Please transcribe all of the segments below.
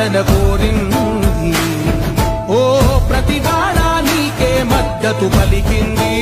పాలన కోరింది. ఓ ప్రతివాడ నీకే మద్దతు పలికింది.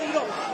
你走吧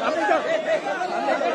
咱没事咱